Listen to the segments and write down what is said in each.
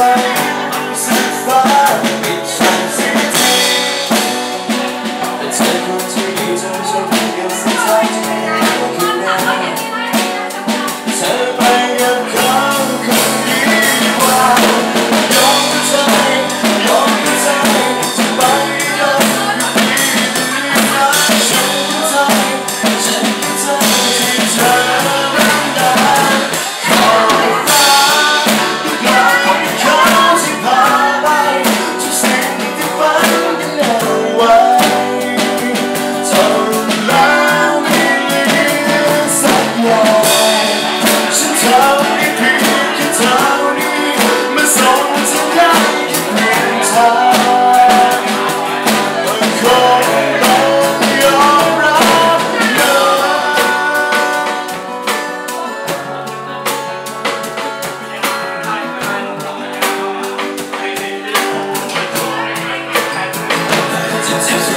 fire.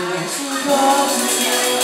你是多